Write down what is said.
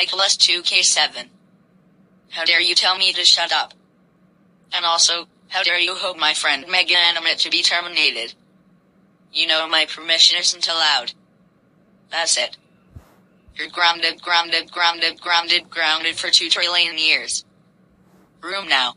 Nicholas 2K7. How dare you tell me to shut up? And also, how dare you hope my friend Mega Animate to be terminated? You know my permission isn't allowed. That's it. You're grounded, grounded, grounded, grounded, grounded for two trillion years. Room now.